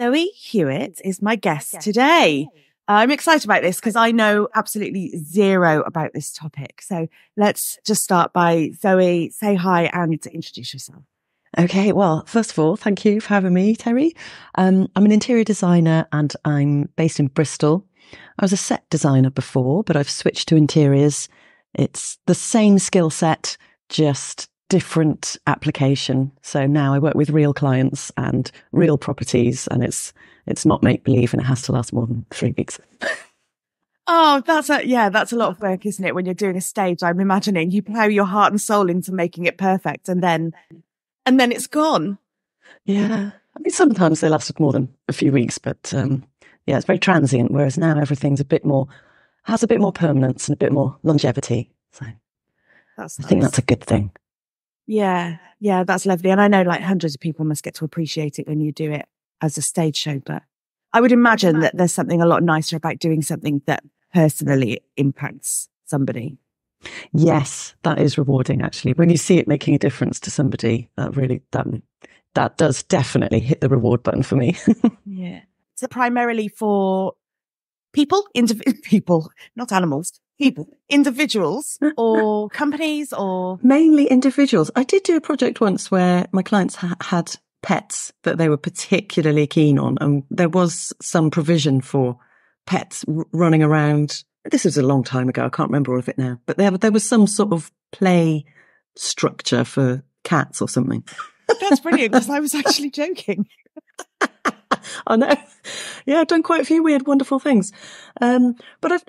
Zoe Hewett is my guest today. I'm excited about this because I know absolutely zero about this topic. So let's just start by Zoe, say hi and introduce yourself. Okay, well, first of all, thank you for having me, Terri. Um, I'm an interior designer and I'm based in Bristol. I was a set designer before, but I've switched to interiors. It's the same skill set, just different application. So now I work with real clients and real properties, and it's it's not make believe, and it has to last more than three weeks. Oh, that's a yeah, that's a lot of work, isn't it? When you're doing a stage, I'm imagining you plow your heart and soul into making it perfect, and then and then it's gone. Yeah, I mean sometimes they lasted more than a few weeks, but um, yeah, it's very transient. Whereas now everything's a bit more has a bit more permanence and a bit more longevity. So that's I think that's a good thing. Yeah, yeah, that's lovely. And I know like hundreds of people must get to appreciate it when you do it as a stage show, but I would imagine that there's something a lot nicer about doing something that personally impacts somebody. Yes, that is rewarding actually. When you see it making a difference to somebody, that really that that does definitely hit the reward button for me. yeah. So primarily for people, indiv- people, not animals, people, individuals or companies or mainly individuals. I did do a project once where my clients ha- had pets that they were particularly keen on, and there was some provision for pets r- running around. This was a long time ago. I can't remember all of it now, but there there was some sort of play structure for cats or something. That's brilliant because I was actually joking. I know. Yeah, I've done quite a few weird, wonderful things. Um, but I've,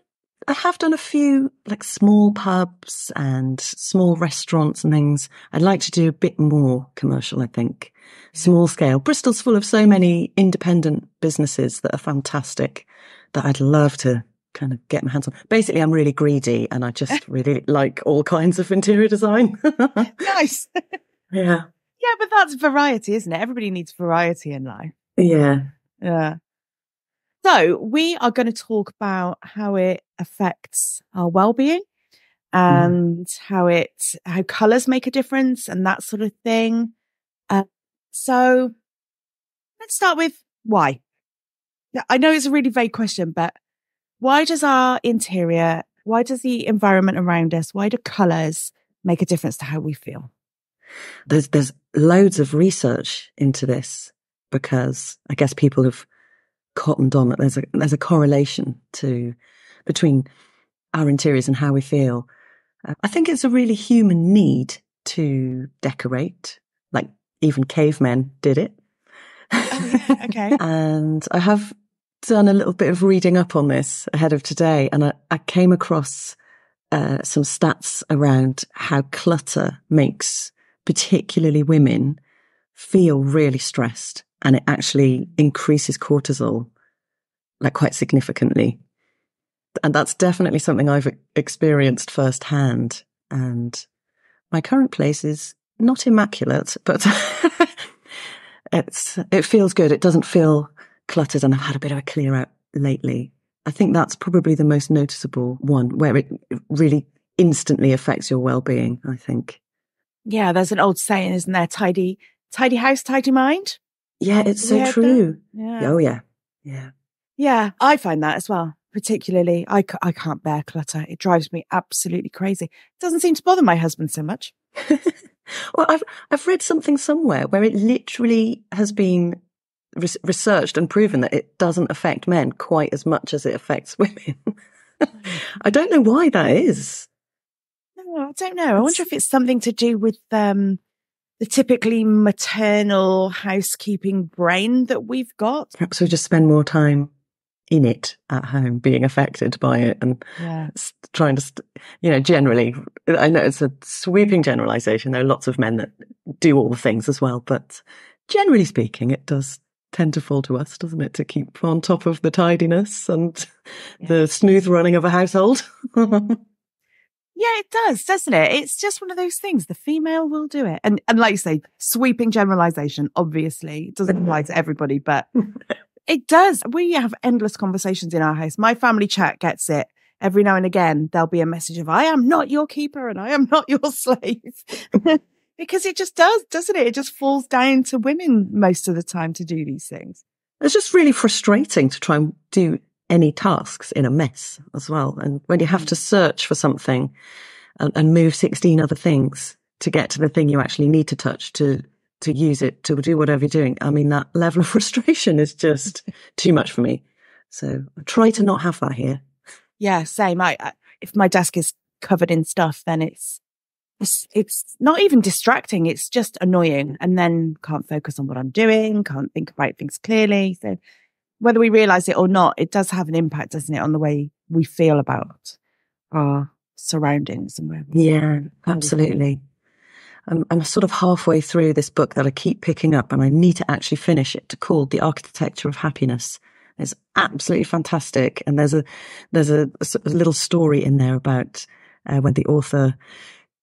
I have done a few like small pubs and small restaurants and things. I'd like to do a bit more commercial, I think. Small scale. Bristol's full of so many independent businesses that are fantastic that I'd love to kind of get my hands on. Basically, I'm really greedy and I just really like all kinds of interior design. nice. yeah. Yeah, but that's variety, isn't it? Everybody needs variety in life. Yeah. Yeah. So we are going to talk about how it affects our well-being mm. and mm. how it how colors make a difference and that sort of thing. Uh, so let's start with why. I know it's a really vague question, but why does our interior, why does the environment around us, why do colors make a difference to how we feel? There's there's loads of research into this because I guess people have cottoned on that there's a there's a correlation to between our interiors and how we feel. Uh, I think it's a really human need to decorate, like even cavemen did it. Oh, okay. and I have done a little bit of reading up on this ahead of today, and I, I came across uh, some stats around how clutter makes particularly women feel really stressed and it actually increases cortisol like quite significantly. And that's definitely something I've experienced firsthand. And my current place is not immaculate, but it's, it feels good. It doesn't feel cluttered. And I've had a bit of a clear out lately. I think that's probably the most noticeable one where it really instantly affects your well-being, I think. Yeah, there's an old saying, isn't there? Tidy, tidy house, tidy mind. Yeah, it's so true. Yeah. Oh, yeah. Yeah. Yeah, I find that as well. Particularly, I, I can't bear clutter. It drives me absolutely crazy. It doesn't seem to bother my husband so much. well, I've I've read something somewhere where it literally has been re- researched and proven that it doesn't affect men quite as much as it affects women. I don't know why that is. No, I don't know. I wonder if it's something to do with um, the typically maternal housekeeping brain that we've got. Perhaps we just spend more time in it at home, being affected by it and yeah. trying to, you know, generally, I know it's a sweeping generalization. There are lots of men that do all the things as well, but generally speaking, it does tend to fall to us, doesn't it, to keep on top of the tidiness and yeah. the smooth running of a household. Yeah, it does, doesn't it? It's just one of those things. The female will do it. And and like you say, sweeping generalization, obviously. It doesn't apply to everybody, but it does. We have endless conversations in our house. My family chat gets it. Every now and again, there'll be a message of, I am not your keeper and I am not your slave. because it just does, doesn't it? It just falls down to women most of the time to do these things. it's just really frustrating to try and do any tasks in a mess as well. And when you have mm. to search for something and, and move 16 other things to get to the thing you actually need to touch to to use it to do whatever you're doing. I mean, that level of frustration is just too much for me. So I try to not have that here. Yeah, same. I, I if my desk is covered in stuff, then it's it's it's not even distracting. It's just annoying, and then can't focus on what I'm doing. Can't think about things clearly. So whether we realize it or not, it does have an impact, doesn't it, on the way we feel about our surroundings and where. Yeah, absolutely. I'm, I'm sort of halfway through this book that I keep picking up, and I need to actually finish it. To called "The Architecture of Happiness." It's absolutely fantastic, and there's a there's a, a little story in there about uh, when the author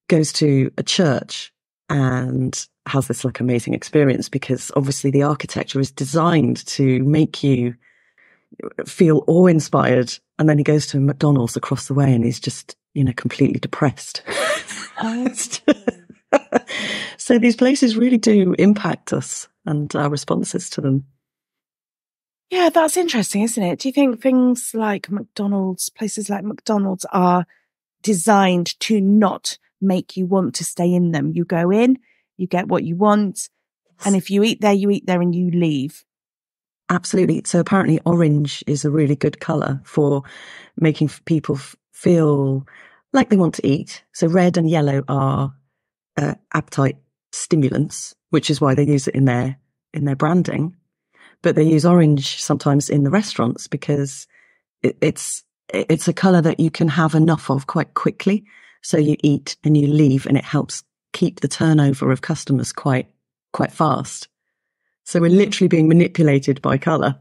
goes to a church and has this like amazing experience because obviously the architecture is designed to make you feel awe inspired. And then he goes to McDonald's across the way and he's just, you know, completely depressed. Oh. so these places really do impact us and our responses to them. Yeah, that's interesting, isn't it? Do you think things like McDonald's, places like McDonald's are designed to not make you want to stay in them? You go in, you get what you want. And if you eat there, you eat there and you leave. Absolutely. So apparently orange is a really good color for making people feel like they want to eat. So red and yellow are uh, appetite stimulants, which is why they use it in their in their branding. But they use orange sometimes in the restaurants because it, it's it's a color that you can have enough of quite quickly. So you eat and you leave, and it helps keep the turnover of customers quite quite fast. So we're literally being manipulated by color.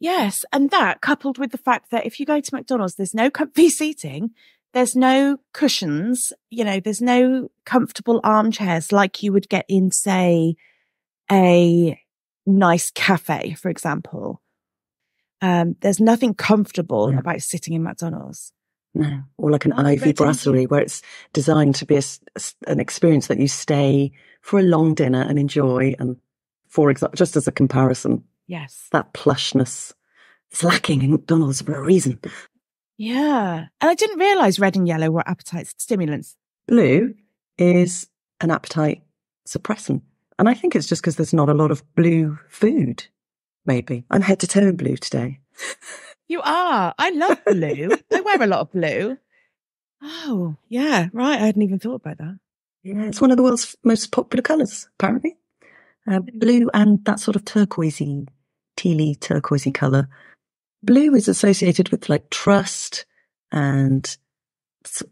yes, and that coupled with the fact that if you go to McDonald's, there's no comfy seating there's no cushions, you know, there's no comfortable armchairs like you would get in, say, a nice cafe, for example. Um, there's nothing comfortable yeah. about sitting in McDonald's. No, or like an Ivy brasserie where it's designed to be a, an experience that you stay for a long dinner and enjoy. And for example, just as a comparison, yes, that plushness is lacking in McDonald's for a reason. Yeah. And I didn't realize red and yellow were appetite stimulants. Blue is an appetite suppressant. And I think it's just because there's not a lot of blue food, maybe. I'm head to toe in blue today. You are. I love blue. I wear a lot of blue. Oh, yeah. Right. I hadn't even thought about that. Yeah. It's one of the world's most popular colours, apparently. Uh, blue and that sort of turquoisey, tealy turquoisey colour blue is associated with like trust and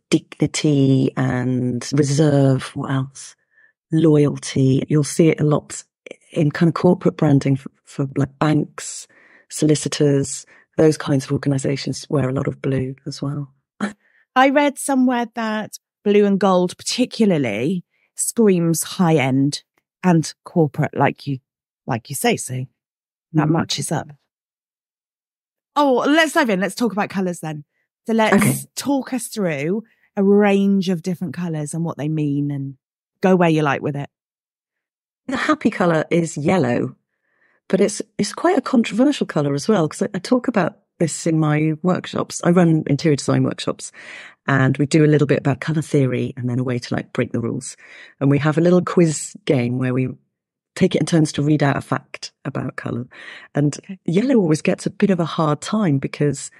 dignity and reserve. What else? Loyalty. You'll see it a lot in kind of corporate branding for, for like banks, solicitors, those kinds of organizations wear a lot of blue as well. I read somewhere that blue and gold particularly screams high end and corporate, like you, like you say, so that mm. matches up. Oh, let's dive in. Let's talk about colours then. So let's okay. talk us through a range of different colours and what they mean and go where you like with it. The happy colour is yellow, but it's it's quite a controversial colour as well because I, I talk about this in my workshops. I run interior design workshops and we do a little bit about colour theory and then a way to like break the rules. And we have a little quiz game where we take it in turns to read out a fact about colour. And okay. yellow always gets a bit of a hard time because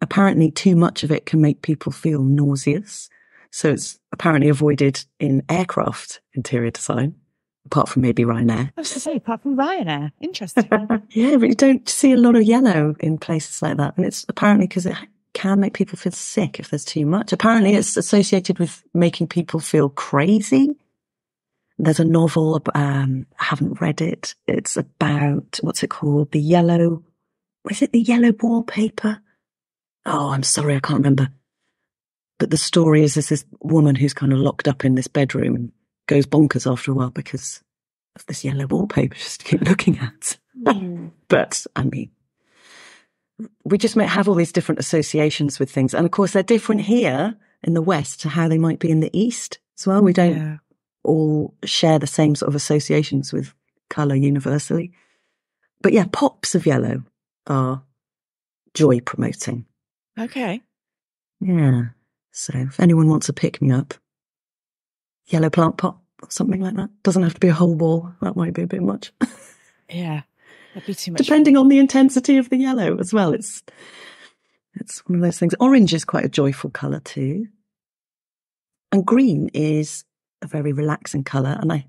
apparently too much of it can make people feel nauseous. So it's apparently avoided in aircraft interior design, apart from maybe Ryanair. I was to say, apart from Ryanair. Interesting. yeah, but you don't see a lot of yellow in places like that. And it's apparently because it can make people feel sick if there's too much. Apparently it's associated with making people feel crazy there's a novel, um, I haven't read it. It's about, what's it called? The yellow, is it the yellow wallpaper? Oh, I'm sorry, I can't remember. But the story is there's this woman who's kind of locked up in this bedroom and goes bonkers after a while because of this yellow wallpaper just to keep looking at. Mm. but I mean, we just might have all these different associations with things. And of course, they're different here in the West to how they might be in the East as well. We don't yeah all share the same sort of associations with colour universally. but yeah, pops of yellow are joy promoting. Okay. Yeah. So if anyone wants a pick me up, yellow plant pot or something like that. Doesn't have to be a whole wall. That might be a bit much. yeah. That'd be too much. Depending on the intensity of the yellow as well. It's it's one of those things. Orange is quite a joyful colour too. And green is a very relaxing colour. And I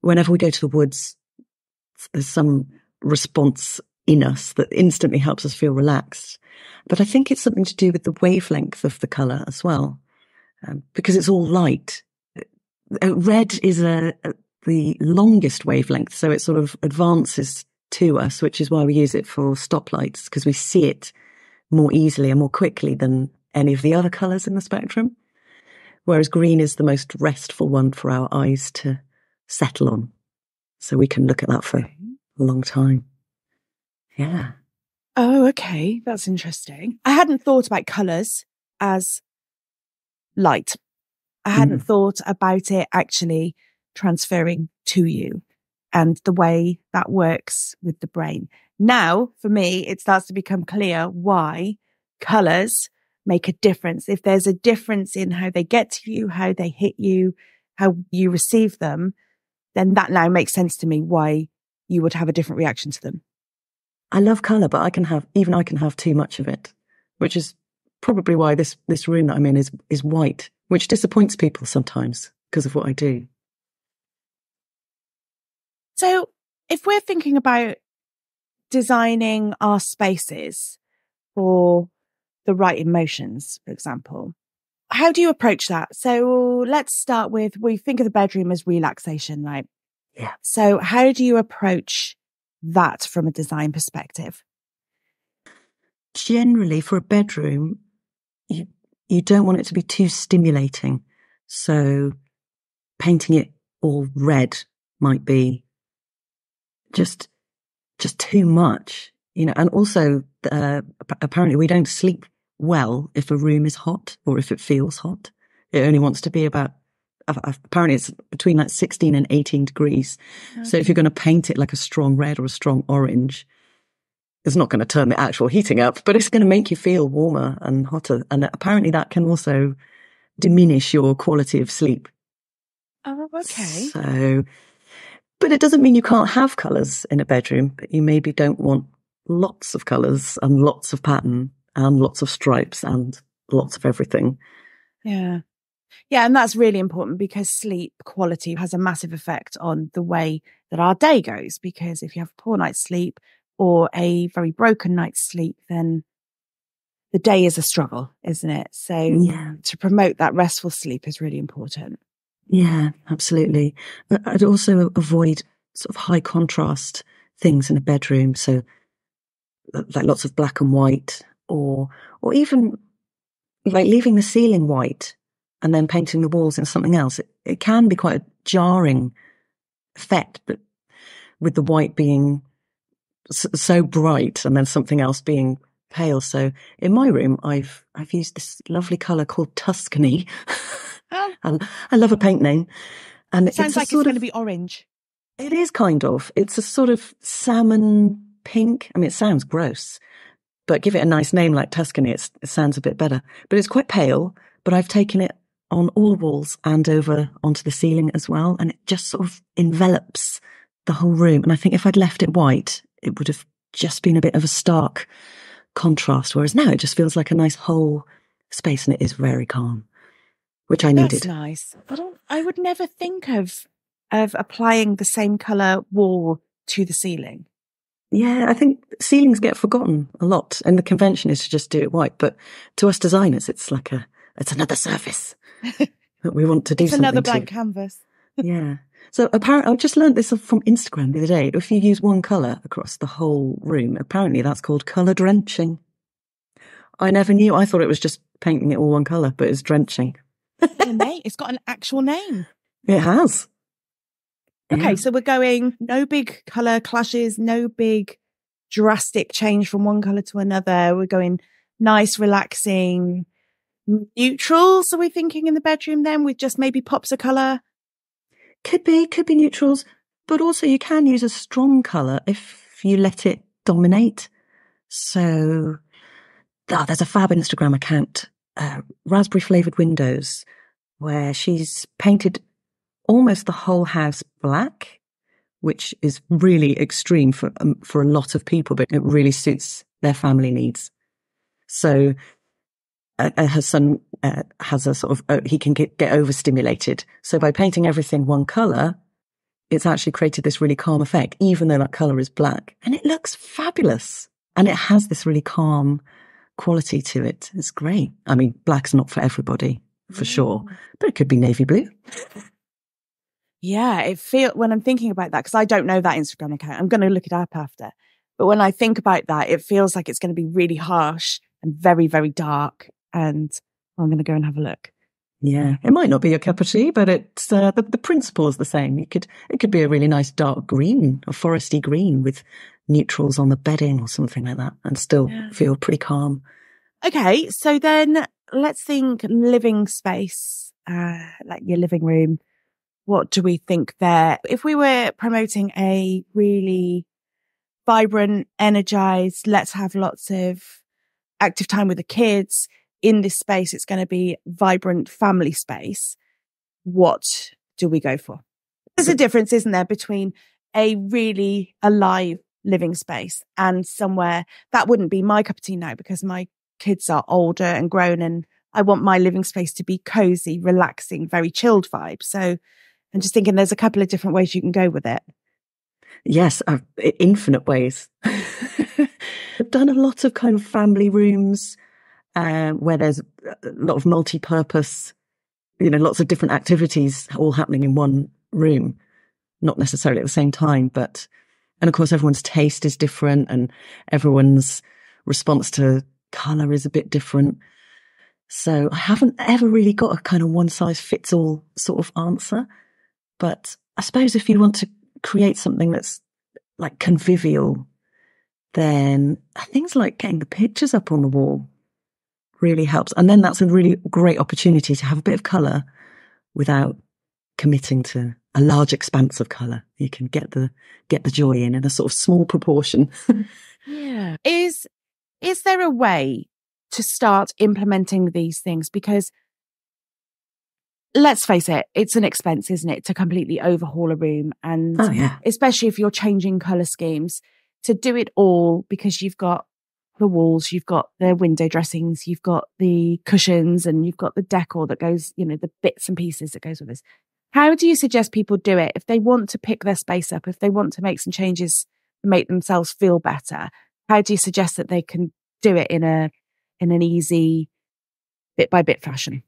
whenever we go to the woods, there's some response in us that instantly helps us feel relaxed. But I think it's something to do with the wavelength of the colour as well. Um, because it's all light. Uh, red is a, a, the longest wavelength, so it sort of advances to us, which is why we use it for stoplights because we see it more easily and more quickly than any of the other colours in the spectrum. Whereas green is the most restful one for our eyes to settle on, so we can look at that for a long time. Yeah. Oh, okay. That's interesting. I hadn't thought about colours as light. I hadn't mm. thought about it actually transferring to you and the way that works with the brain. Now, for me, it starts to become clear why colors make a difference. If there's a difference in how they get to you, how they hit you, how you receive them, then that now makes sense to me why you would have a different reaction to them. I love color, but I can have even I can have too much of it, which is probably why this this room that I'm in is is white, which disappoints people sometimes because of what I do. So, if we're thinking about designing our spaces for the right emotions, for example, how do you approach that? So, let's start with we think of the bedroom as relaxation, right? Yeah. So, how do you approach that from a design perspective? Generally, for a bedroom, you, don't want it to be too stimulating. So painting it all red might be just, just too much, you know, and also, uh, apparently we don't sleep well if a room is hot or if it feels hot. It only wants to be about apparently it's between like 16 and 18 degrees. Okay. So if you're going to paint it like a strong red or a strong orange, it's not going to turn the actual heating up, but it's going to make you feel warmer and hotter. And apparently that can also diminish your quality of sleep. Oh, okay. So, but it doesn't mean you can't have colours in a bedroom, but you maybe don't want lots of colours and lots of pattern and lots of stripes and lots of everything. Yeah. Yeah, and that's really important because sleep quality has a massive effect on the way that our day goes. Because if you have a poor night's sleep or a very broken night's sleep, then the day is a struggle, isn't it? So yeah. to promote that restful sleep is really important. Yeah, absolutely. I'd also avoid sort of high contrast things in a bedroom. So uh, like lots of black and white or, or even like leaving the ceiling white and then painting the walls in something else. It, it can be quite a jarring effect, but with the white being so bright and then something else being pale. So in my room, I've I've used this lovely color called Tuscany. Oh. and I love a paint name. And it sounds like it's going to be orange. It is kind of. It's a sort of salmon pink. I mean, it sounds gross, but give it a nice name like Tuscany, it sounds a bit better. But it's quite pale. But I've taken it on all the walls and over onto the ceiling as well, and it just sort of envelops the whole room. And I think if I'd left it white, it would have just been a bit of a stark contrast. Whereas now it just feels like a nice whole space and it is very calm, which I needed. That's nice. I don't, I would never think of, of applying the same color wall to the ceiling. Yeah, I think ceilings get forgotten a lot and the convention is to just do it white. But to us designers, it's like a, it's another surface that we want to do it's another blank to. canvas. Yeah. So apparently, I just learned this from Instagram the other day. If you use one color across the whole room, apparently that's called color drenching. I never knew. I thought it was just painting it all one color, but it's drenching. it's got an actual name. It has. Okay, yeah. so we're going no big color clashes, no big drastic change from one color to another. We're going nice, relaxing neutrals. Are we thinking in the bedroom then with just maybe pops of color? Could be, could be neutrals, but also you can use a strong colour if if you let it dominate. So oh, there's a fab Instagram account, uh, raspberry flavored windows, where she's painted almost the whole house black, which is really extreme for um, for a lot of people, but it really suits their family needs. So uh, uh her son uh, has a sort of uh, he can get, get overstimulated. So by painting everything one color, it's actually created this really calm effect, even though that color is black, and it looks fabulous. And it has this really calm quality to it. It's great. I mean, black's not for everybody, for mm. sure, but it could be navy blue. Yeah, it feel when I'm thinking about that because I don't know that Instagram account. I'm going to look it up after. But when I think about that, it feels like it's going to be really harsh and very, very dark. And I'm going to go and have a look. Yeah, it might not be your cup of tea, but it's uh, the, the principle is the same. It could it could be a really nice dark green, a foresty green with neutrals on the bedding or something like that, and still yeah. feel pretty calm. Okay, so then let's think living space, uh, like your living room. What do we think there? If we were promoting a really vibrant, energized, let's have lots of active time with the kids in this space, it's going to be vibrant family space. What do we go for? There's a difference, isn't there, between a really alive living space and somewhere that wouldn't be my cup of tea now because my kids are older and grown and I want my living space to be cozy, relaxing, very chilled vibe. So I'm just thinking there's a couple of different ways you can go with it. Yes, uh, infinite ways. I've done a lot of kind of family rooms uh, where there's a lot of multi-purpose, you know, lots of different activities all happening in one room, not necessarily at the same time, but, and of course everyone's taste is different and everyone's response to color is a bit different. So I haven't ever really got a kind of one size fits all sort of answer. But I suppose if you want to create something that's like convivial, then things like getting the pictures up on the wall really helps. And then that's a really great opportunity to have a bit of color without committing to a large expanse of color. You can get the get the joy in in a sort of small proportion. yeah. Is is there a way to start implementing these things because let's face it, it's an expense, isn't it, to completely overhaul a room and oh, yeah. especially if you're changing color schemes to do it all because you've got the walls, you've got the window dressings, you've got the cushions, and you've got the decor that goes, you know, the bits and pieces that goes with this. How do you suggest people do it if they want to pick their space up, if they want to make some changes, make themselves feel better? How do you suggest that they can do it in a in an easy, bit by bit fashion?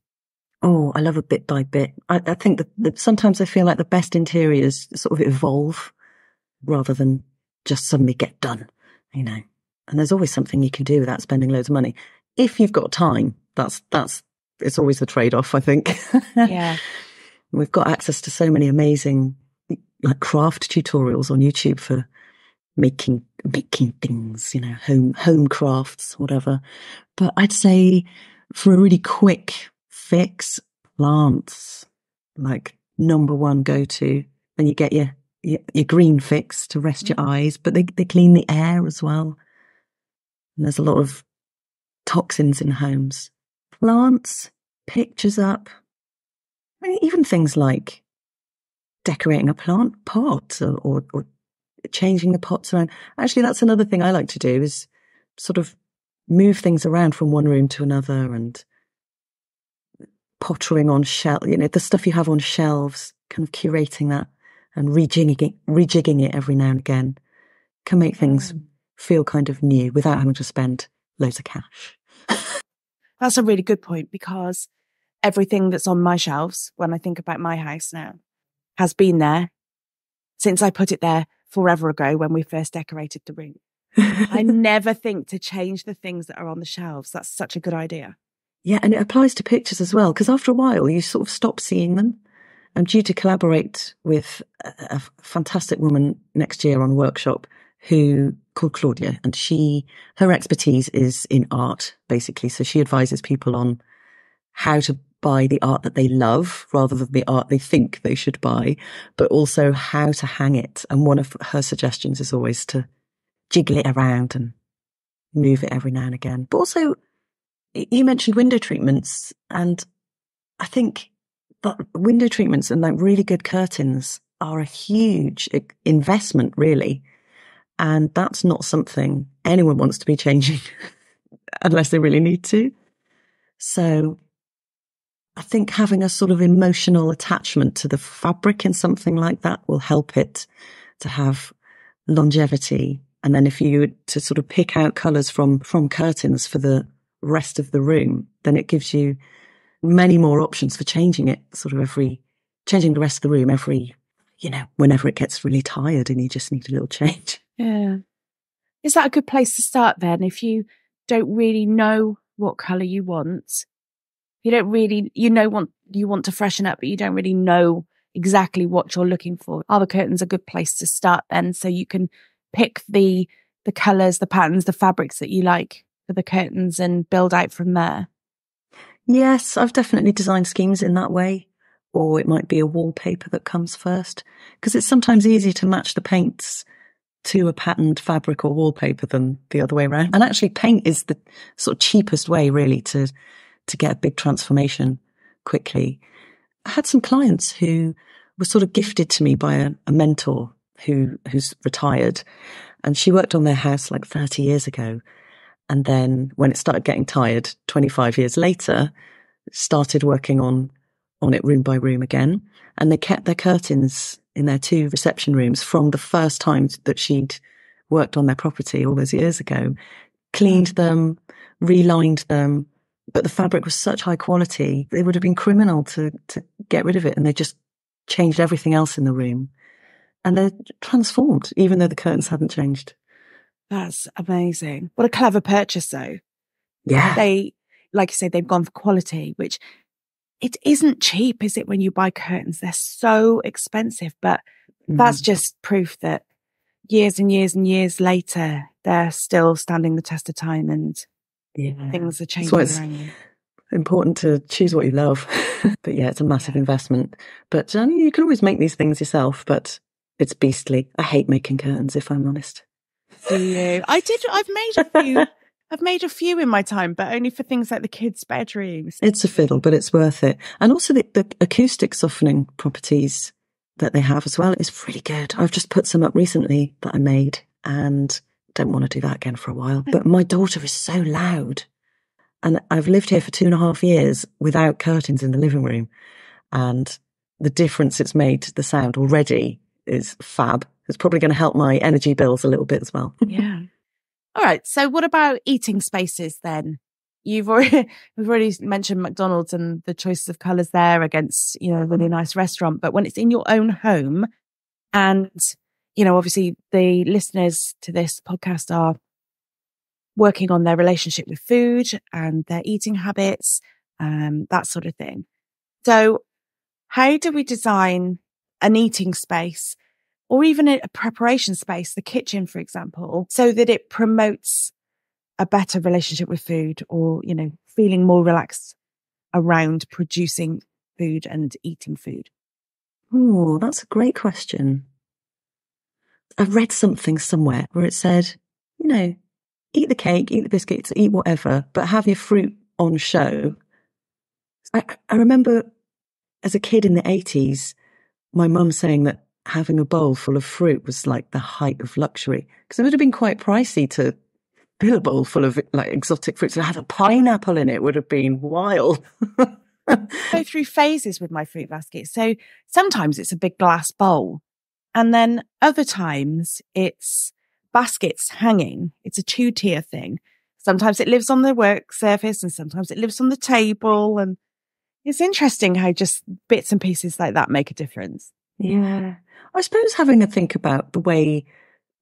Oh, I love a bit by bit. I, I think that, that sometimes I feel like the best interiors sort of evolve rather than just suddenly get done, you know. And there's always something you can do without spending loads of money. If you've got time, that's, that's, it's always the trade off, I think. Yeah. We've got access to so many amazing like craft tutorials on YouTube for making, making things, you know, home, home crafts, whatever. But I'd say for a really quick fix, plants, like number one go to, and you get your, your, your green fix to rest your mm. eyes, but they, they clean the air as well. And there's a lot of toxins in homes. Plants, pictures up. I mean, even things like decorating a plant pot or, or, or changing the pots around. Actually, that's another thing I like to do is sort of move things around from one room to another and pottering on shelf, you know, the stuff you have on shelves, kind of curating that and rejigging it, rejigging it every now and again can make things mm feel kind of new without having to spend loads of cash. That's a really good point because everything that's on my shelves when I think about my house now has been there since I put it there forever ago when we first decorated the room. I never think to change the things that are on the shelves. That's such a good idea. Yeah, and it applies to pictures as well, because after a while you sort of stop seeing them. I'm due to collaborate with a, a fantastic woman next year on a workshop who called Claudia, and she her expertise is in art, basically. So she advises people on how to buy the art that they love rather than the art they think they should buy, but also how to hang it. And one of her suggestions is always to jiggle it around and move it every now and again. But also, you mentioned window treatments, and I think that window treatments and like really good curtains are a huge investment, really. And that's not something anyone wants to be changing unless they really need to. So I think having a sort of emotional attachment to the fabric in something like that will help it to have longevity. And then if you to sort of pick out colors from, from curtains for the rest of the room, then it gives you many more options for changing it sort of every, changing the rest of the room every, you know, whenever it gets really tired and you just need a little change. Yeah. Is that a good place to start then? If you don't really know what color you want, you don't really, you know, want, you want to freshen up, but you don't really know exactly what you're looking for. Are the curtains a good place to start then? So you can pick the, the colors, the patterns, the fabrics that you like for the curtains and build out from there. Yes, I've definitely designed schemes in that way. Or it might be a wallpaper that comes first because it's sometimes easier to match the paints to a patterned fabric or wallpaper than the other way around. And actually paint is the sort of cheapest way really to, to get a big transformation quickly. I had some clients who were sort of gifted to me by a, a mentor who, who's retired and she worked on their house like 30 years ago and then when it started getting tired 25 years later, started working on, on it room by room again. And they kept their curtains in their two reception rooms from the first time that she'd worked on their property all those years ago, cleaned mm. them, relined them. But the fabric was such high quality, it would have been criminal to, to get rid of it. And they just changed everything else in the room. And they're transformed, even though the curtains hadn't changed. That's amazing. What a clever purchase, though. Yeah. They, like you say, they've gone for quality, which it isn't cheap, is it? When you buy curtains, they're so expensive, but mm. that's just proof that years and years and years later, they're still standing the test of time and yeah. things are changing so around you. Important to choose what you love. but yeah, it's a massive investment. But um, you can always make these things yourself, but it's beastly. I hate making curtains, if I'm honest. Do you? I did. I've made a few. I've made a few in my time, but only for things like the kids' bedrooms. It's a fiddle, but it's worth it. And also the, the acoustic softening properties that they have as well is really good. I've just put some up recently that I made and don't want to do that again for a while. But my daughter is so loud. And I've lived here for two and a half years without curtains in the living room. And the difference it's made to the sound already is fab. It's probably going to help my energy bills a little bit as well. yeah. All right. So what about eating spaces then? You've already we've already mentioned McDonald's and the choices of colours there against, you know, a really nice restaurant. But when it's in your own home and, you know, obviously the listeners to this podcast are working on their relationship with food and their eating habits, um, that sort of thing. So how do we design an eating space or even a preparation space, the kitchen, for example, so that it promotes a better relationship with food or, you know, feeling more relaxed around producing food and eating food? Oh, that's a great question. I read something somewhere where it said, you know, eat the cake, eat the biscuits, eat whatever, but have your fruit on show. I, I remember as a kid in the 80s, my mum saying that having a bowl full of fruit was like the height of luxury because it would have been quite pricey to fill a bowl full of like exotic fruits. To have a pineapple in it would have been wild. go through phases with my fruit basket. So sometimes it's a big glass bowl, and then other times it's baskets hanging. It's a two tier thing. Sometimes it lives on the work surface, and sometimes it lives on the table. And it's interesting how just bits and pieces like that make a difference. Yeah. I suppose having a think about the way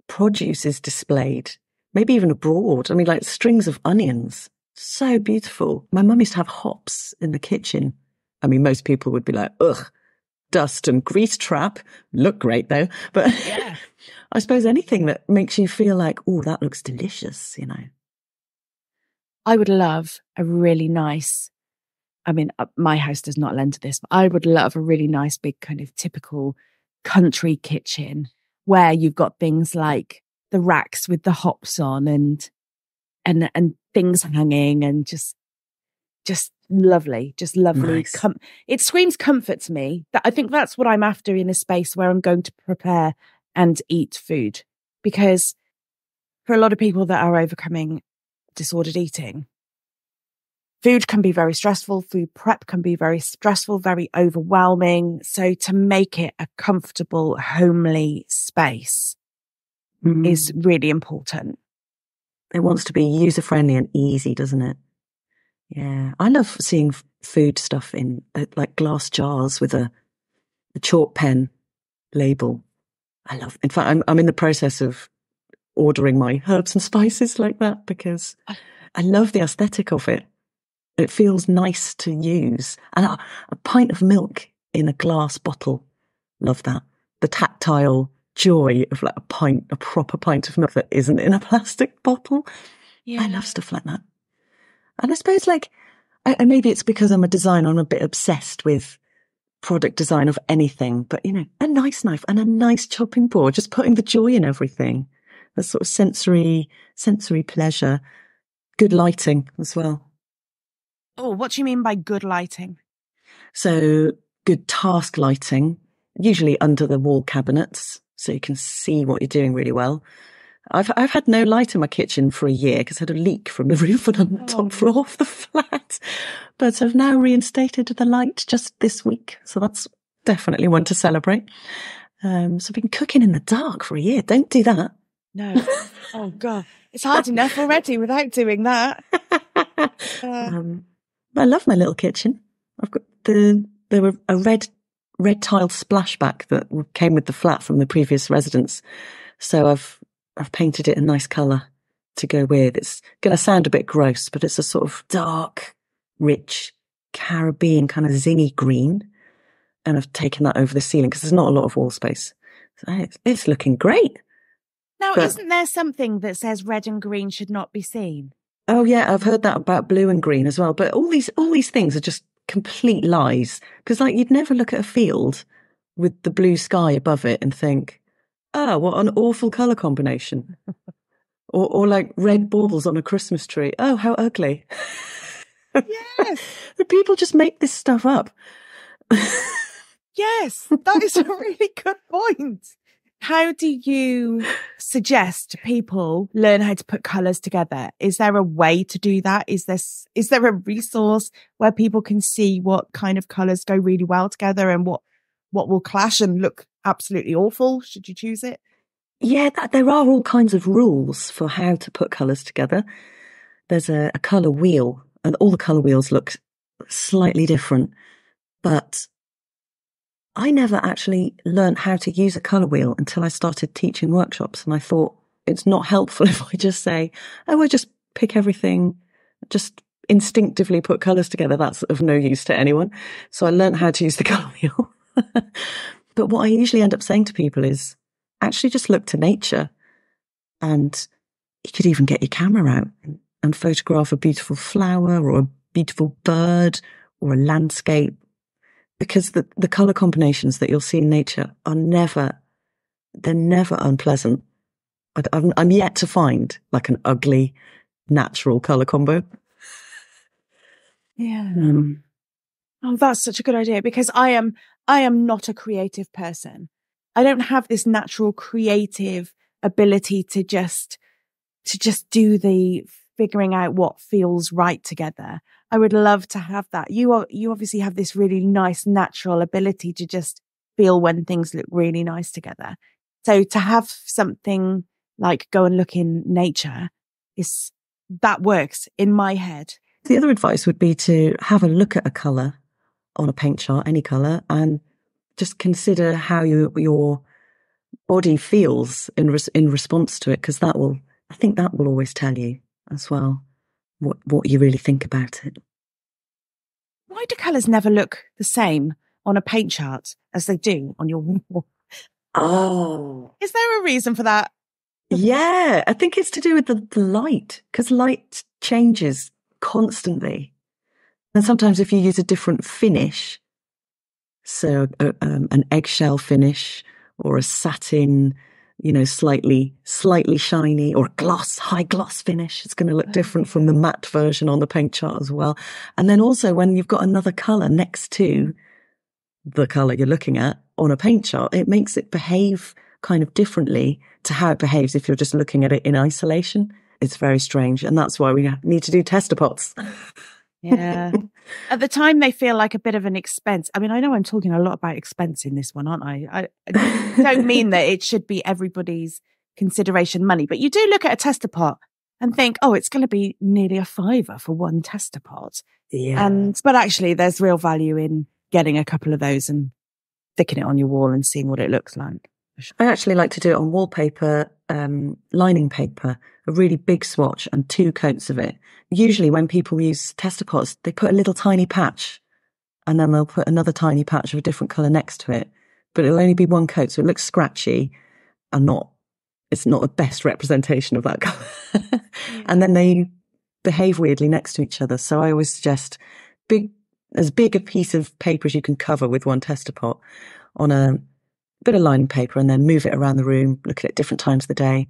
produce is displayed, maybe even abroad. I mean, like strings of onions, so beautiful. My mum used to have hops in the kitchen. I mean, most people would be like, ugh, dust and grease trap. Look great though. But yeah. I suppose anything that makes you feel like, oh, that looks delicious, you know. I would love a really nice I mean, uh, my house does not lend to this, but I would love a really nice, big kind of typical country kitchen where you've got things like the racks with the hops on and and and things hanging and just just lovely, just lovely. Nice. Com- it screams comfort to me. That I think that's what I'm after in a space where I'm going to prepare and eat food. Because for a lot of people that are overcoming disordered eating, food can be very stressful. Food prep can be very stressful, very overwhelming. So to make it a comfortable, homely space Mm. is really important. it wants to be user friendly and easy, doesn't it? Yeah, I love seeing f- food stuff in uh, like glass jars with a, a chalk pen label. I love. In fact, I'm I'm in the process of ordering my herbs and spices like that because I love the aesthetic of it. It feels nice to use, and a, a pint of milk in a glass bottle. Love that. The tactile joy of like a pint, a proper pint of milk that isn't in a plastic bottle. Yeah. I love stuff like that. And I suppose, like, I, and maybe it's because I'm a designer, I'm a bit obsessed with product design of anything, but you know, a nice knife and a nice chopping board, just putting the joy in everything. A sort of sensory, sensory pleasure. Good lighting as well. Oh, what do you mean by good lighting? So good task lighting, usually under the wall cabinets, so you can see what you're doing really well. I've I've had no light in my kitchen for a year because I had a leak from the roof and on the Oh, top floor of the flat. But I've now reinstated the light just this week, so that's definitely one to celebrate. Um, so I've been cooking in the dark for a year. Don't do that. No. oh God, it's hard enough already without doing that. Uh, um, I love my little kitchen. I've got the there were a red red tiled splashback that came with the flat from the previous residents, so I've I've painted it a nice colour to go with. It's going to sound a bit gross, but it's a sort of dark, rich Caribbean kind of zingy green, and I've taken that over the ceiling because there's not a lot of wall space. So it's, it's looking great. now, but- isn't there something that says red and green should not be seen? Oh yeah, I've heard that about blue and green as well. But all these all these things are just complete lies because like you'd never look at a field with the blue sky above it and think, "Oh, what an awful color combination," or or like red balls on a Christmas tree. Oh, how ugly! Yes, The people just make this stuff up. yes, that is a really good point. How do you suggest people learn how to put colors together? Is there a way to do that? Is this is there a resource where people can see what kind of colors go really well together and what what will clash and look absolutely awful? Should you choose it? Yeah, that, there are all kinds of rules for how to put colours together. There's a, a colour wheel, and all the colour wheels look slightly different. But I never actually learned how to use a colour wheel until I started teaching workshops. And I thought it's not helpful if I just say, oh, I just pick everything, just instinctively put colours together. That's of no use to anyone. So I learned how to use the colour wheel. but what I usually end up saying to people is, actually just look to nature and you could even get your camera out and photograph a beautiful flower or a beautiful bird or a landscape because the, the color combinations that you'll see in nature are never they're never unpleasant I, I'm, I'm yet to find like an ugly natural color combo Yeah. um, Oh, that's such a good idea because I am I am not a creative person. I don't have this natural creative ability to just to just do the figuring out what feels right together. I would love to have that. You are you obviously have this really nice natural ability to just feel when things look really nice together. So to have something like go and look in nature is that works in my head. The other advice would be to have a look at a colour on a paint chart, any colour, and just consider how you, your body feels in res- in response to it, because that will, I think, that will always tell you as well what what you really think about it. Why do colours never look the same on a paint chart as they do on your wall? Oh, Is there a reason for that? yeah, I think it's to do with the, the light, because light changes constantly, and sometimes if you use a different finish, so uh, um, an eggshell finish or a satin you know, slightly, slightly shiny or gloss, high gloss finish. It's going to look different from the matte version on the paint chart as well. And then also when you've got another color next to the color you're looking at on a paint chart, it makes it behave kind of differently to how it behaves if you're just looking at it in isolation. It's very strange. And that's why we need to do tester pots. Yeah. At the time, they feel like a bit of an expense. I mean, I know I'm talking a lot about expense in this one, aren't I? I, don't mean that it should be everybody's consideration money, but you do look at a tester pot and think, oh, it's going to be nearly a fiver for one tester pot. Yeah. And, but actually, there's real value in getting a couple of those and sticking it on your wall and seeing what it looks like. I actually like to do it on wallpaper, um, lining paper, a really big swatch and two coats of it. Usually when people use tester pots, they put a little tiny patch and then they'll put another tiny patch of a different colour next to it. But it'll only be one coat, so it looks scratchy and not, it's not the best representation of that colour. and then they behave weirdly next to each other. So I always suggest big, as big a piece of paper as you can cover with one tester pot on a bit of lining paper and then move it around the room, look at it different times of the day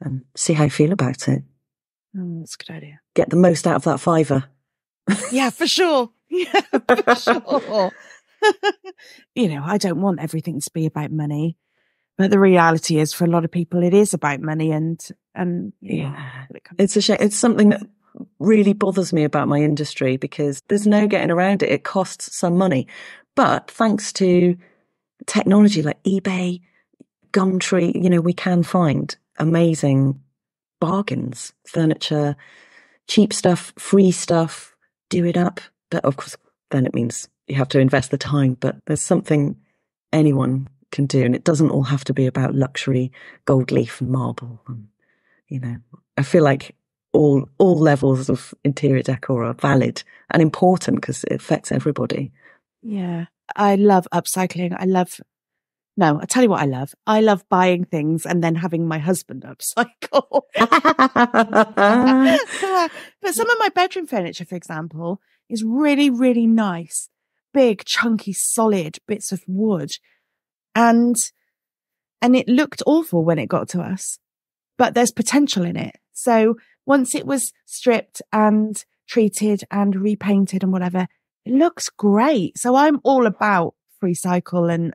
and see how you feel about it. Oh, that's a good idea. Get the most out of that fiver. Yeah, for sure. Yeah, for sure. you know, I don't want everything to be about money, but the reality is, for a lot of people, it is about money, and and yeah, it's a shame. It's something that really bothers me about my industry because there's no getting around it. It costs some money, but thanks to technology like eBay, Gumtree, you know, we can find amazing bargains, furniture, cheap stuff, free stuff, do it up. But of course, then it means you have to invest the time, but there's something anyone can do. And it doesn't all have to be about luxury gold leaf and marble. And, you know, I feel like all, all levels of interior decor are valid and important because it affects everybody. Yeah. I love upcycling. I love no, I'll tell you what I love. I love buying things and then having my husband upcycle. Uh, but some of my bedroom furniture, for example, is really, really nice, big, chunky, solid bits of wood. And, and it looked awful when it got to us, but there's potential in it. So once it was stripped and treated and repainted and whatever, it looks great. So I'm all about free cycle and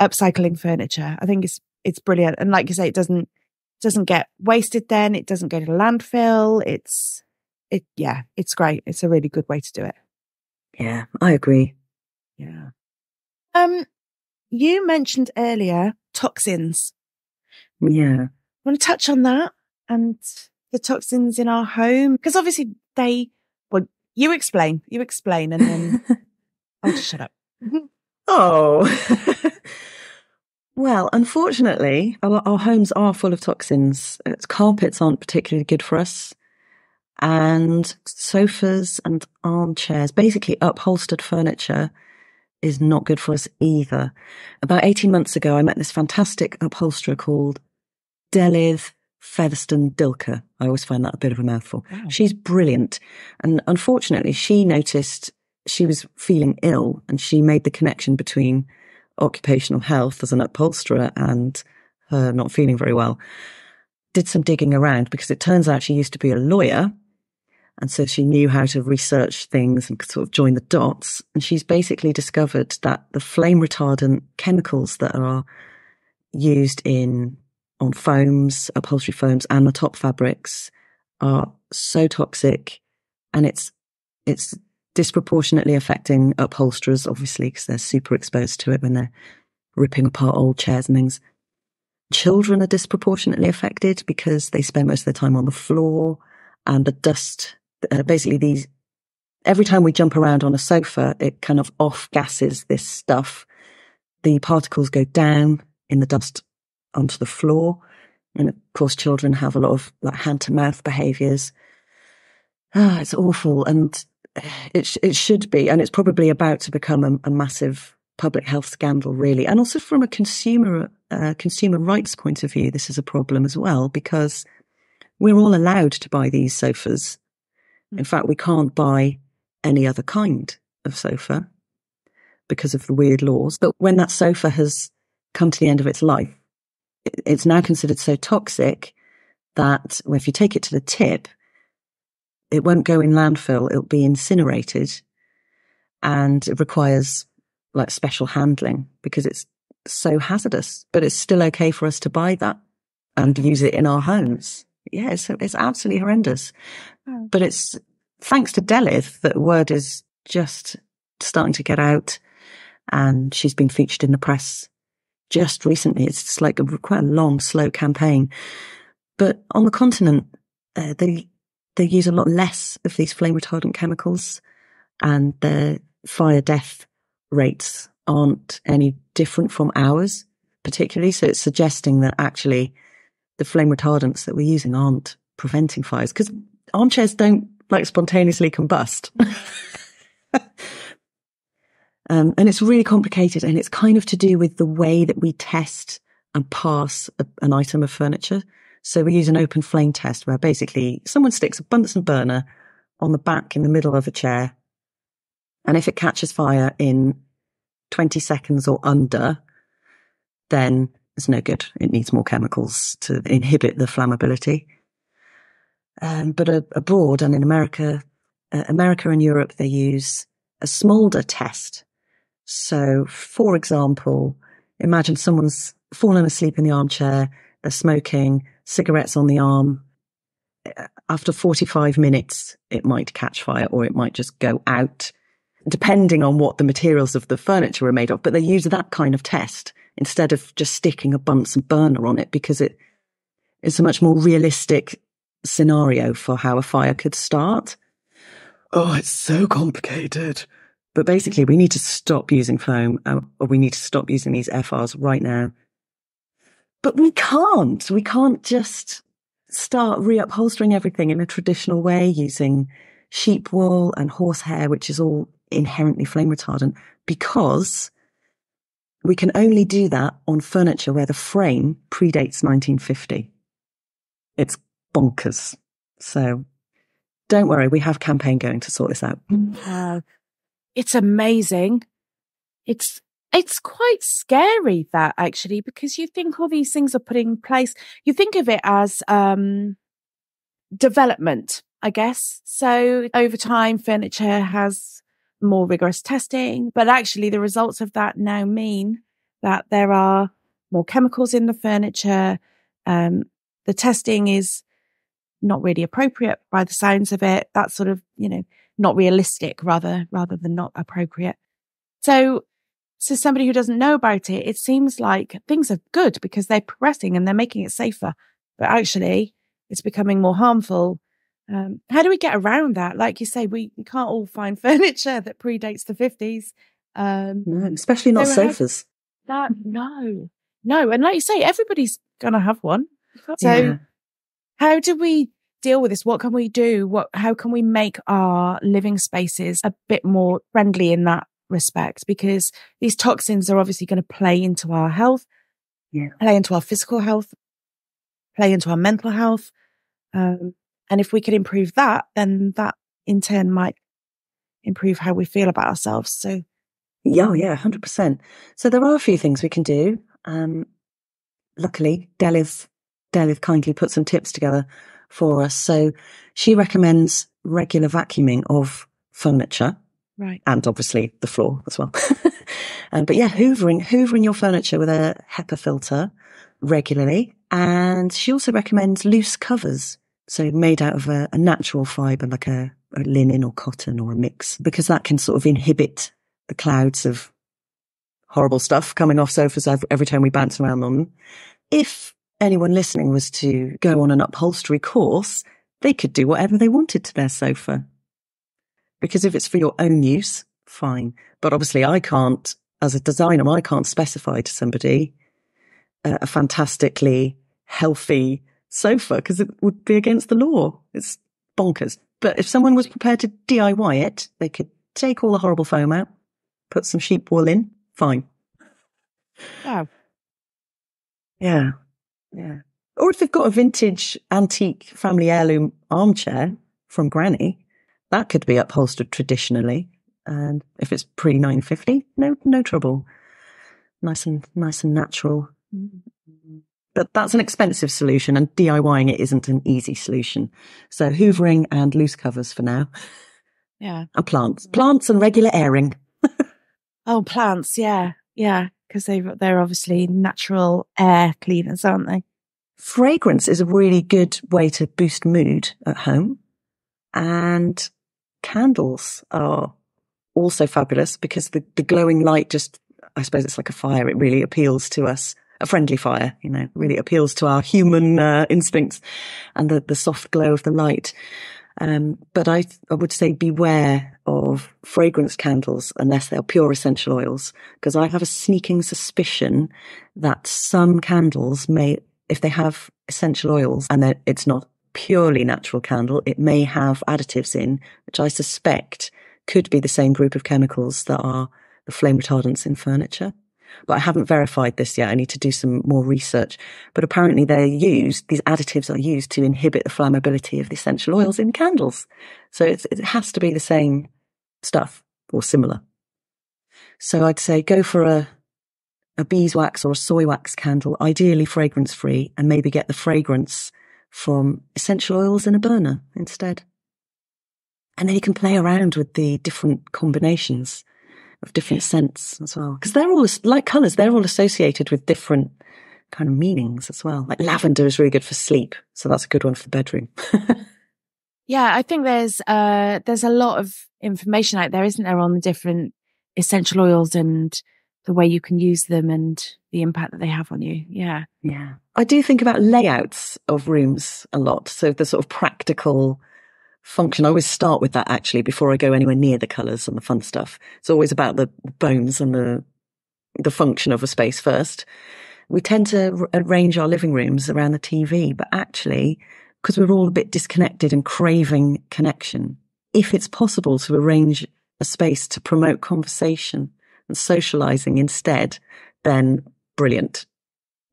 upcycling furniture. I think it's it's brilliant. And like you say, it doesn't doesn't get wasted then, it doesn't go to landfill. It's it yeah, it's great. It's a really good way to do it. Yeah, I agree. Yeah. Um you mentioned earlier toxins. Yeah. want to touch on that and the toxins in our home? Because obviously they you explain, you explain and then I'll just shut up. oh. Well, unfortunately, our, our, homes are full of toxins. Carpets aren't particularly good for us. And sofas and armchairs, basically upholstered furniture, is not good for us either. About 18 months ago, I met this fantastic upholsterer called Delyth Fetherstone Dilke. I always find that a bit of a mouthful. Wow. She's brilliant. And unfortunately, she noticed she was feeling ill and she made the connection between occupational health as an upholsterer and her not feeling very well, did some digging around because it turns out she used to be a lawyer. And so she knew how to research things and sort of join the dots. And she's basically discovered that the flame retardant chemicals that are used in on foams, upholstery foams and the top fabrics are so toxic and it's it's disproportionately affecting upholsterers, obviously, because they're super exposed to it when they're ripping apart old chairs and things. Children are disproportionately affected because they spend most of their time on the floor and the dust, uh, basically these, every time we jump around on a sofa, it kind of off gases this stuff. The particles go down in the dust onto the floor. And of course, children have a lot of like hand to mouth behaviors. Ah, it's awful. And it it should be, and it's probably about to become a, a massive public health scandal, really. And also from a consumer uh, consumer rights point of view, this is a problem as well because we're all allowed to buy these sofas. In fact, we can't buy any other kind of sofa because of the weird laws. But when that sofa has come to the end of its life, it's now considered so toxic that if you take it to the tip, it won't go in landfill. It'll be incinerated and it requires like special handling because it's so hazardous, but it's still okay for us to buy that and use it in our homes. Yeah, it's, it's absolutely horrendous. Oh. But it's thanks to Delyth that word is just starting to get out and she's been featured in the press just recently. It's like a quite a long, slow campaign. But on the continent, uh, they they use a lot less of these flame retardant chemicals, and their fire death rates aren't any different from ours, particularly. So it's suggesting that actually the flame retardants that we're using aren't preventing fires because armchairs don't like spontaneously combust. um, and it's really complicated and it's kind of to do with the way that we test and pass a, an item of furniture. So we use an open flame test where basically someone sticks a Bunsen burner on the back in the middle of a chair. And if it catches fire in 20 seconds or under, then it's no good. It needs more chemicals to inhibit the flammability. Um, but uh, abroad and in America, uh, America and Europe, they use a smolder test. So, for example, imagine someone's fallen asleep in the armchair, they're smoking, cigarettes on the arm. After 45 minutes, it might catch fire or it might just go out, depending on what the materials of the furniture are made of. But they use that kind of test instead of just sticking a Bunsen burner on it because it is a much more realistic scenario for how a fire could start. Oh, it's so complicated. But basically, we need to stop using foam uh, or we need to stop using these FRs right now. But we can't. We can't just start reupholstering everything in a traditional way using sheep wool and horsehair, which is all inherently flame retardant, because we can only do that on furniture where the frame predates 1950. It's bonkers. So don't worry, we have campaign going to sort this out. Uh, it's amazing. It's it's quite scary that actually because you think all these things are put in place. You think of it as um, development, I guess. So over time, furniture has more rigorous testing, but actually the results of that now mean that there are more chemicals in the furniture. Um, the testing is not really appropriate by the sounds of it. That sort of, you know, not realistic rather, rather than not appropriate. So, so somebody who doesn't know about it, it seems like things are good because they're progressing and they're making it safer, but actually it's becoming more harmful. Um, how do we get around that? Like you say, we, we can't all find furniture that predates the fifties. Um, no, especially not so sofas. That, no, no. And like you say, everybody's going to have one. So yeah. How do we deal with this? What can we do? What, how can we make our living spaces a bit more friendly in that respect? Because these toxins are obviously going to play into our health, yeah. play into our physical health, play into our mental health. Um, and if we could improve that, then that in turn might improve how we feel about ourselves. So, yeah, yeah, hundred percent. So there are a few things we can do. Um, luckily, Delyth Delyth kindly put some tips together for us. So she recommends regular vacuuming of furniture. Right. And obviously the floor as well. um, but yeah, hoovering, hoovering your furniture with a HEPA filter regularly. And she also recommends loose covers. So made out of a, a natural fiber, like a, a linen or cotton or a mix, because that can sort of inhibit the clouds of horrible stuff coming off sofas every time we bounce around on them. If anyone listening was to go on an upholstery course, they could do whatever they wanted to their sofa. Because if it's for your own use, fine. But obviously I can't, as a designer, I can't specify to somebody a, a fantastically healthy sofa because it would be against the law. It's bonkers. But if someone was prepared to DIY it, they could take all the horrible foam out, put some sheep wool in, fine. Oh. Yeah. Yeah. Or if they've got a vintage antique family heirloom armchair from granny, that could be upholstered traditionally. And if it's pre 950, no, no trouble. Nice and, nice and natural. but that's an expensive solution and DIYing it isn't an easy solution. So hoovering and loose covers for now. Yeah. And plants, plants and regular airing. oh, plants. Yeah. Yeah. Cause they, they're obviously natural air cleaners, aren't they? Fragrance is a really good way to boost mood at home. And candles are also fabulous because the, the glowing light just, I suppose it's like a fire. It really appeals to us. A friendly fire, you know, really appeals to our human uh, instincts and the, the soft glow of the light. Um, but I, I would say beware of fragrance candles unless they're pure essential oils, because I have a sneaking suspicion that some candles may, if they have essential oils and it's not purely natural candle, it may have additives in, which I suspect could be the same group of chemicals that are the flame retardants in furniture. But I haven't verified this yet. I need to do some more research. But apparently they're used, these additives are used to inhibit the flammability of the essential oils in candles. So it has to be the same stuff or similar. So I'd say go for a, a beeswax or a soy wax candle, ideally fragrance free, and maybe get the fragrance from essential oils in a burner instead. And then you can play around with the different combinations of different scents as well. Because they're all, like colours, they're all associated with different kind of meanings as well. Like lavender is really good for sleep. So that's a good one for the bedroom. yeah, I think there's, uh, there's a lot of information out there, isn't there, on the different essential oils and the way you can use them and the impact that they have on you. Yeah. Yeah. I do think about layouts of rooms a lot. So the sort of practical function. I always start with that actually before I go anywhere near the colours and the fun stuff. It's always about the bones and the the function of a space first. We tend to arrange our living rooms around the TV, but actually, because we're all a bit disconnected and craving connection, if it's possible to arrange a space to promote conversation and socializing instead, then brilliant.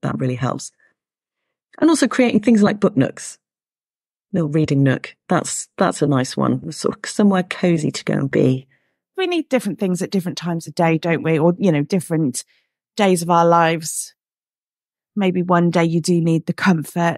That really helps. And also creating things like book nooks little reading nook. That's that's a nice one. Sort of somewhere cozy to go and be. We need different things at different times of day, don't we? Or you know, different days of our lives. Maybe one day you do need the comfort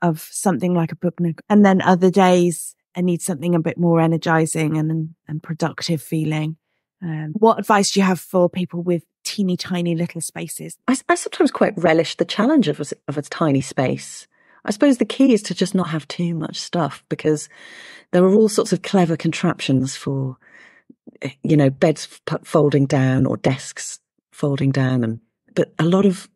of something like a book nook, and then other days I need something a bit more energizing and and productive feeling. Um, what advice do you have for people with teeny tiny little spaces? I, I sometimes quite relish the challenge of a, of a tiny space. I suppose the key is to just not have too much stuff because there are all sorts of clever contraptions for, eh, you know, beds folding down or desks folding down. And, but a lot of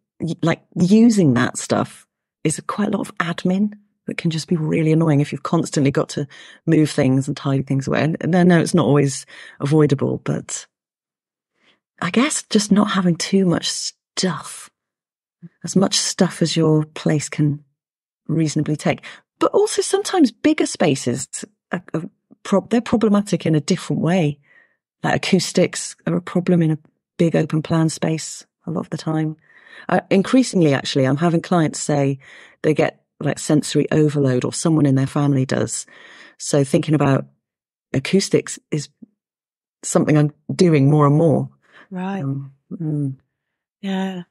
like using that stuff is quite a lot of admin that can just be really annoying if you've constantly got to move things and tidy things away. And, I know it's not always avoidable, but I guess just not having too much stuff, as much stuff as your place can reasonably take. But also sometimes bigger spaces, are, are pro- they're problematic in a different way. Like acoustics are a problem in a big open plan space a lot of the time. Uh, increasingly, actually, I'm having clients say they get like sensory overload or someone in their family does. So thinking about acoustics is something I'm doing more and more. Right. Um, mm. Yeah.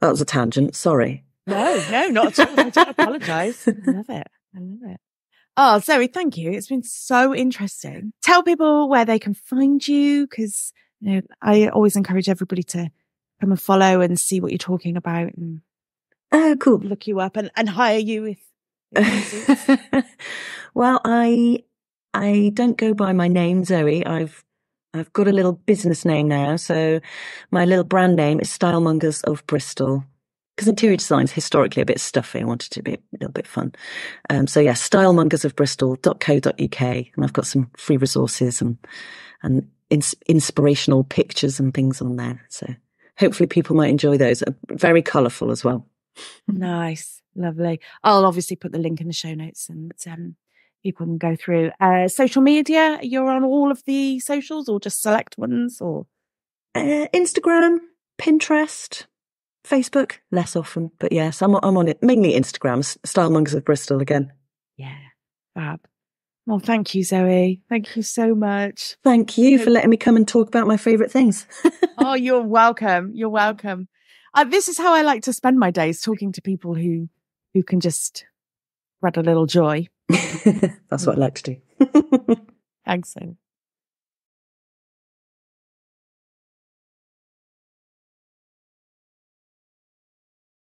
That was a tangent. Sorry. No, no, not at all. I don't apologize. I love it. I love it. Oh, Zoe, thank you. It's been so interesting. Tell people where they can find you because you know, I always encourage everybody to come and follow and see what you're talking about and oh, cool. look you up and, and hire you if. well, I I don't go by my name, Zoe. I've I've got a little business name now, so my little brand name is Stylemongers of Bristol because interior design is historically a bit stuffy. I wanted to be a little bit fun. Um, so yeah, stylemongersofbristol.co.uk. And I've got some free resources and, and ins- inspirational pictures and things on there. So hopefully people might enjoy those. Uh, very colourful as well. nice. Lovely. I'll obviously put the link in the show notes and, um, people can go through. Uh, social media, you're on all of the socials or just select ones or? Uh, Instagram, Pinterest, Facebook less often, but yes, I'm I'm on it mainly Instagram. Stylemongers of Bristol again. Yeah, fab. Well, thank you, Zoe. Thank you so much. Thank you for letting me come and talk about my favourite things. oh, you're welcome. You're welcome. uh, this is how I like to spend my days talking to people who who can just spread a little joy. That's what I like to do. Thanks, so.